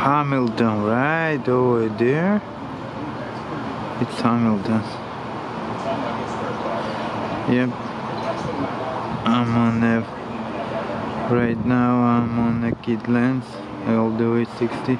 Hamilton, right over there. It's Hamilton. Yep. I'm on the right now I'm on the kit lens. I'll do it 60.